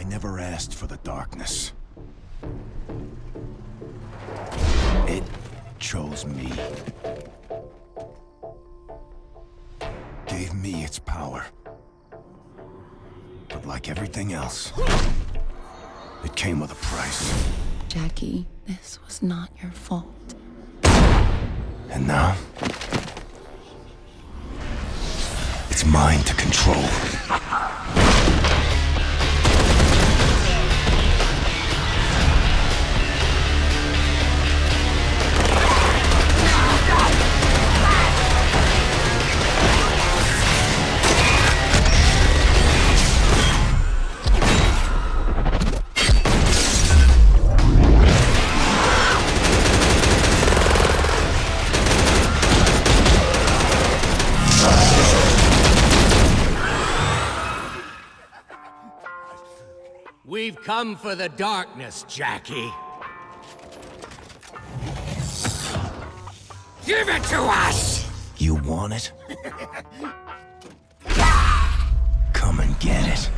I never asked for the darkness. It chose me. Gave me its power. But like everything else, it came with a price. Jackie, this was not your fault. And now... It's mine to control. We've come for the darkness, Jackie. Give it to us! You want it? Come and get it.